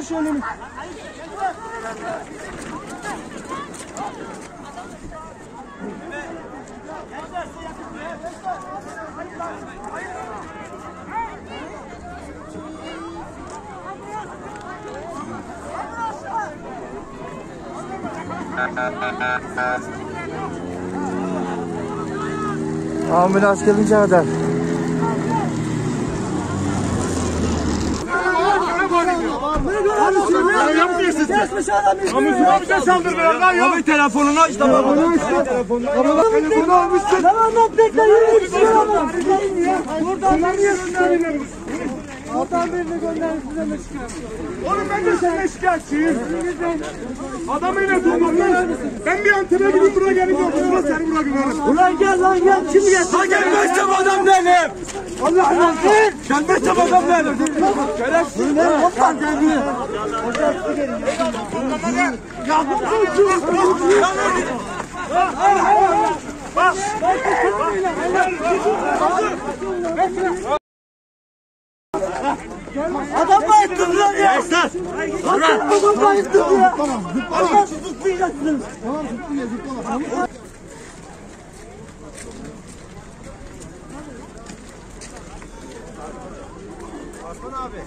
Ver şu önünü. Ambulans gelince kadar. Tanıyor musun siz? Kesmiş adam işte. Namusuma bize saldırdılar lan ya. Abi telefonunu aç da bak. Onu işte. Telefonu almışsın. Lan anlat bekle. Yürü bir şey adam. Buradan nereye gönderiyoruz? Vatan birini gönderin size mi şikayet? Oğlum ben de size şikayetçiyim. Adamıyla durdum lan. Ben bir antene gidip buraya gelip ortasına seni bura güverim. Ulan gel lan gel. Şimdi gel. Ha gelmezsem adam ne? Allah razı Gelme çabadan ben. Şerefsiz. Ne hoppan geldi. Ya bu Adam bayıttırdılar ya. Esas. Adam bayıttırdı ya. Tamam. Tamam. Tamam. Tamam. Tamam. Tamam. Tamam. Tamam. Tamam. Osman abi.